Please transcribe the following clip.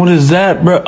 What is that, bro?